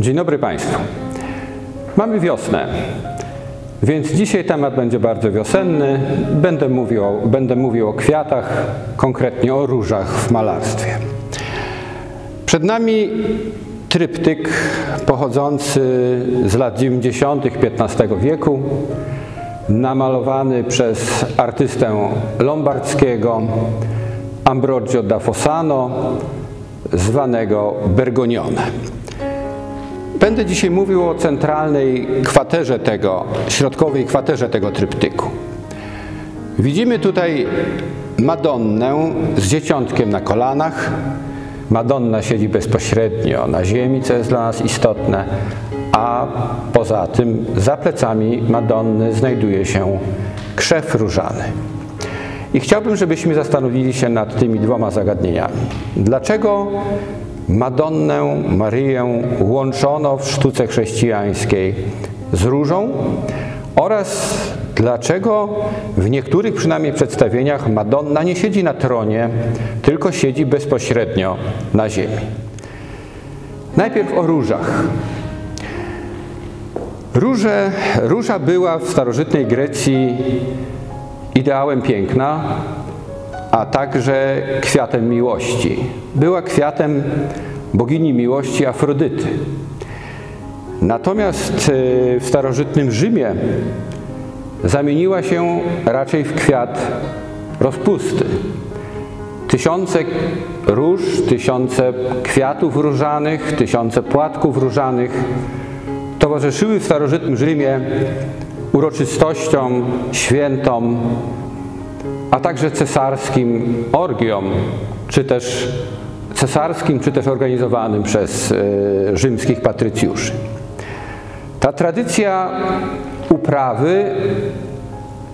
Dzień dobry Państwu. Mamy wiosnę, więc dzisiaj temat będzie bardzo wiosenny. Będę mówił, będę mówił o kwiatach, konkretnie o różach w malarstwie. Przed nami tryptyk pochodzący z lat 90. XV wieku, namalowany przez artystę lombardzkiego Ambrogio da Fossano, zwanego Bergonione. Będę dzisiaj mówił o centralnej kwaterze tego, środkowej kwaterze tego tryptyku. Widzimy tutaj Madonnę z dzieciątkiem na kolanach. Madonna siedzi bezpośrednio na ziemi, co jest dla nas istotne, a poza tym za plecami Madonny znajduje się krzew różany. I chciałbym, żebyśmy zastanowili się nad tymi dwoma zagadnieniami. Dlaczego Madonnę, Maryję łączono w sztuce chrześcijańskiej z różą oraz dlaczego w niektórych przynajmniej przedstawieniach Madonna nie siedzi na tronie, tylko siedzi bezpośrednio na ziemi. Najpierw o różach. Róże, róża była w starożytnej Grecji ideałem piękna, a także kwiatem miłości. Była kwiatem bogini miłości Afrodyty. Natomiast e, w starożytnym Rzymie zamieniła się raczej w kwiat rozpusty. Tysiące róż, tysiące kwiatów różanych, tysiące płatków różanych towarzyszyły w starożytnym Rzymie uroczystościom, świętom, a także cesarskim orgiom, czy też cesarskim, czy też organizowanym przez e, rzymskich patrycjuszy. Ta tradycja uprawy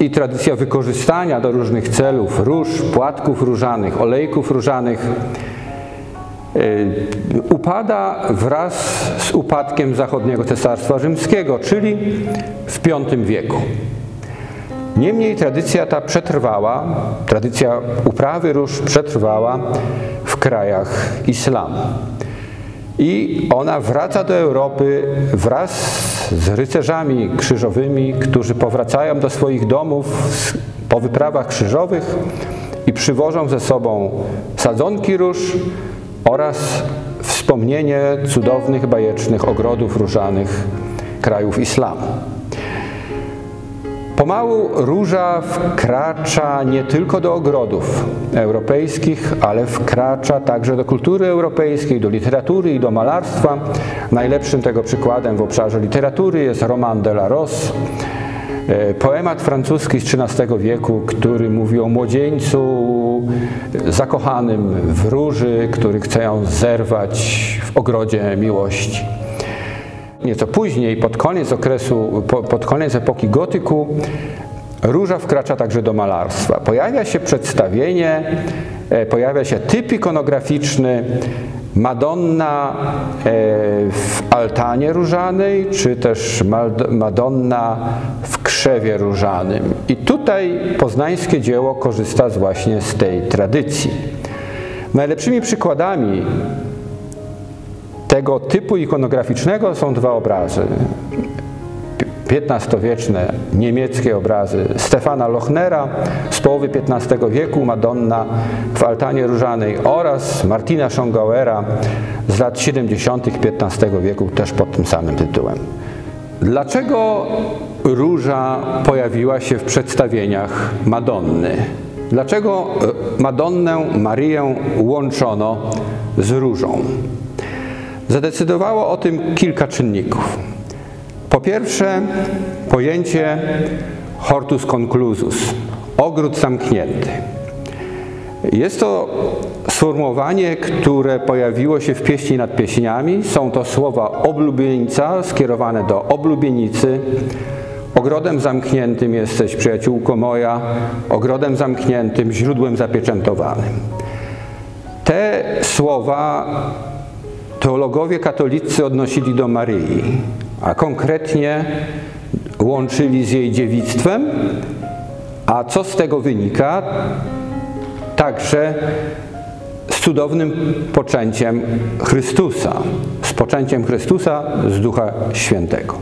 i tradycja wykorzystania do różnych celów róż, płatków różanych, olejków różanych e, upada wraz z upadkiem zachodniego cesarstwa rzymskiego, czyli w V wieku. Niemniej tradycja ta przetrwała, tradycja uprawy róż przetrwała w krajach islamu. I ona wraca do Europy wraz z rycerzami krzyżowymi, którzy powracają do swoich domów po wyprawach krzyżowych i przywożą ze sobą sadzonki róż oraz wspomnienie cudownych, bajecznych ogrodów różanych krajów islamu. Pomału róża wkracza nie tylko do ogrodów europejskich, ale wkracza także do kultury europejskiej, do literatury i do malarstwa. Najlepszym tego przykładem w obszarze literatury jest Roman de la Rose, e, poemat francuski z XIII wieku, który mówi o młodzieńcu zakochanym w róży, który chce ją zerwać w ogrodzie miłości. Nieco później, pod koniec okresu, pod koniec epoki gotyku, róża wkracza także do malarstwa. Pojawia się przedstawienie, e, pojawia się typ ikonograficzny Madonna e, w altanie różanej, czy też Madonna w krzewie różanym. I tutaj poznańskie dzieło korzysta właśnie z tej tradycji. Najlepszymi przykładami tego typu ikonograficznego są dwa obrazy. XV-wieczne niemieckie obrazy Stefana Lochnera z połowy XV wieku, Madonna w altanie różanej oraz Martina Schongauera z lat 70. XV wieku też pod tym samym tytułem. Dlaczego róża pojawiła się w przedstawieniach Madonny? Dlaczego e, Madonnę, Marię łączono z różą? Zadecydowało o tym kilka czynników. Po pierwsze, pojęcie hortus conclusus, ogród zamknięty. Jest to sformułowanie, które pojawiło się w pieśni nad pieśniami. Są to słowa oblubieńca skierowane do oblubienicy. Ogrodem zamkniętym jesteś, przyjaciółko moja, ogrodem zamkniętym, źródłem zapieczętowanym. Te słowa teologowie katolicy odnosili do Maryi, a konkretnie łączyli z jej dziewictwem, a co z tego wynika? Także z cudownym poczęciem Chrystusa, z poczęciem Chrystusa z Ducha Świętego.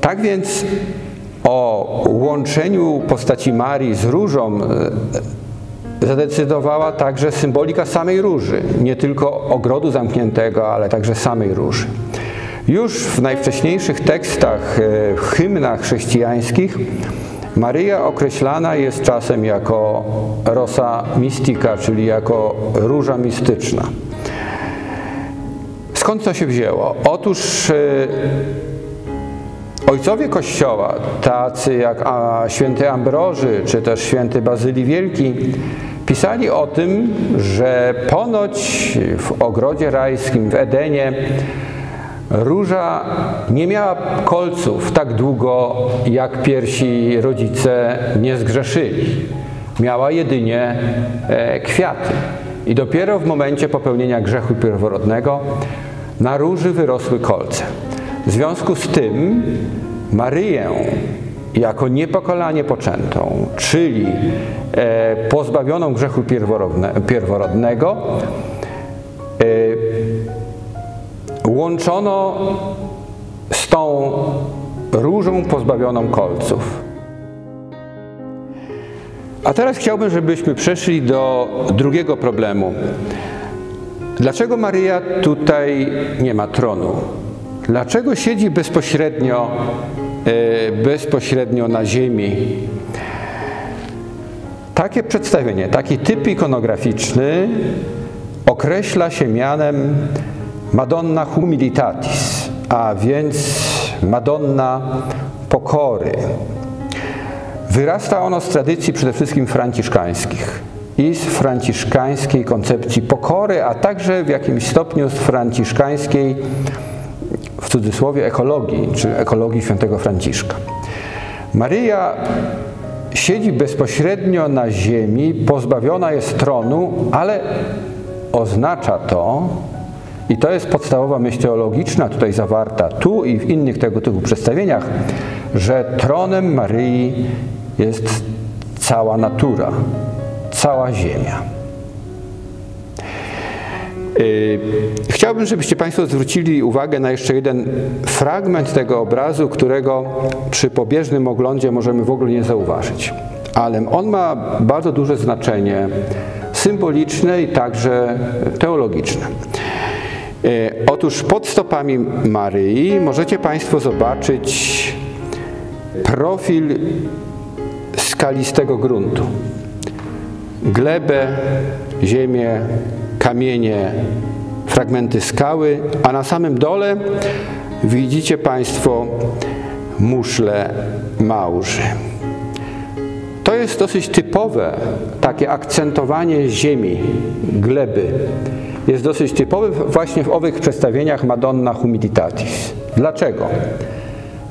Tak więc o łączeniu postaci Marii z różą e, zadecydowała także symbolika samej róży, nie tylko ogrodu zamkniętego, ale także samej róży. Już w najwcześniejszych tekstach, e, hymnach chrześcijańskich Maryja określana jest czasem jako rosa mistika, czyli jako róża mistyczna. Skąd to się wzięło? Otóż e, ojcowie Kościoła, tacy jak święty Ambroży czy też święty Bazylii Wielki, pisali o tym, że ponoć w ogrodzie rajskim w Edenie Róża nie miała kolców tak długo, jak pierwsi rodzice nie zgrzeszyli. Miała jedynie e, kwiaty. I dopiero w momencie popełnienia grzechu pierworodnego na róży wyrosły kolce. W związku z tym Maryję jako niepokolanie poczętą, czyli e, pozbawioną grzechu pierworodnego, e, łączono z tą różą pozbawioną kolców. A teraz chciałbym, żebyśmy przeszli do drugiego problemu. Dlaczego Maryja tutaj nie ma tronu? Dlaczego siedzi bezpośrednio, bezpośrednio na ziemi? Takie przedstawienie, taki typ ikonograficzny określa się mianem Madonna humilitatis, a więc Madonna pokory. Wyrasta ono z tradycji przede wszystkim franciszkańskich i z franciszkańskiej koncepcji pokory, a także w jakimś stopniu z franciszkańskiej, w cudzysłowie, ekologii, czy ekologii świętego Franciszka. Maryja siedzi bezpośrednio na ziemi, pozbawiona jest tronu, ale oznacza to, i to jest podstawowa myśl teologiczna tutaj zawarta, tu i w innych tego typu przedstawieniach, że tronem Maryi jest cała natura, cała ziemia. Y, chciałbym, żebyście Państwo zwrócili uwagę na jeszcze jeden fragment tego obrazu, którego przy pobieżnym oglądzie możemy w ogóle nie zauważyć. Ale on ma bardzo duże znaczenie symboliczne i także teologiczne. E, otóż pod stopami Maryi możecie Państwo zobaczyć profil skalistego gruntu. Glebę, ziemię, kamienie, fragmenty skały, a na samym dole widzicie Państwo muszle małży. To jest dosyć typowe takie akcentowanie ziemi, gleby jest dosyć typowy właśnie w owych przedstawieniach Madonna Humilitatis. Dlaczego?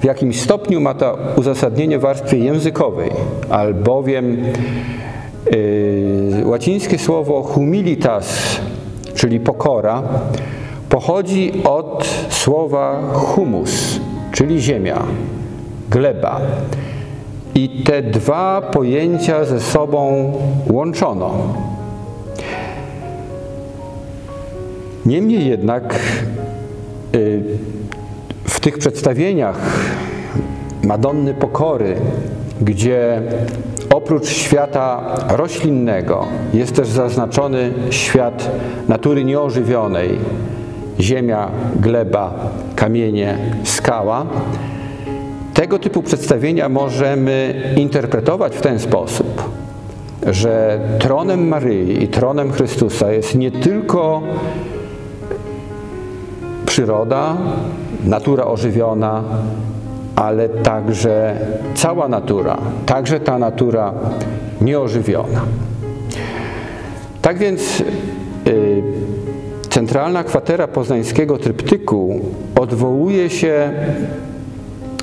W jakimś stopniu ma to uzasadnienie w warstwie językowej, albowiem łacińskie słowo humilitas, czyli pokora, pochodzi od słowa humus, czyli ziemia, gleba. I te dwa pojęcia ze sobą łączono. Niemniej jednak y, w tych przedstawieniach Madonny Pokory, gdzie oprócz świata roślinnego jest też zaznaczony świat natury nieożywionej, ziemia, gleba, kamienie, skała, tego typu przedstawienia możemy interpretować w ten sposób, że tronem Maryi i tronem Chrystusa jest nie tylko przyroda, natura ożywiona, ale także cała natura, także ta natura nieożywiona. Tak więc y, centralna kwatera poznańskiego tryptyku odwołuje się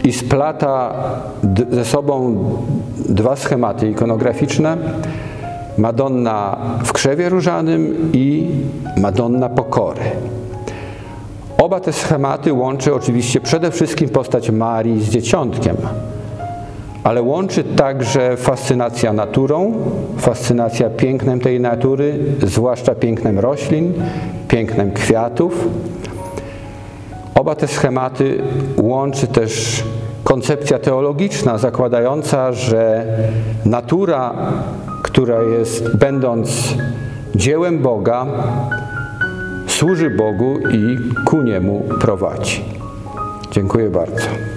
i splata ze sobą dwa schematy ikonograficzne. Madonna w krzewie różanym i Madonna pokory. Oba te schematy łączy oczywiście przede wszystkim postać Marii z dzieciątkiem, ale łączy także fascynacja naturą, fascynacja pięknem tej natury, zwłaszcza pięknem roślin, pięknem kwiatów. Oba te schematy łączy też koncepcja teologiczna zakładająca, że natura, która jest, będąc dziełem Boga, służy Bogu i ku Niemu prowadzi. Dziękuję bardzo.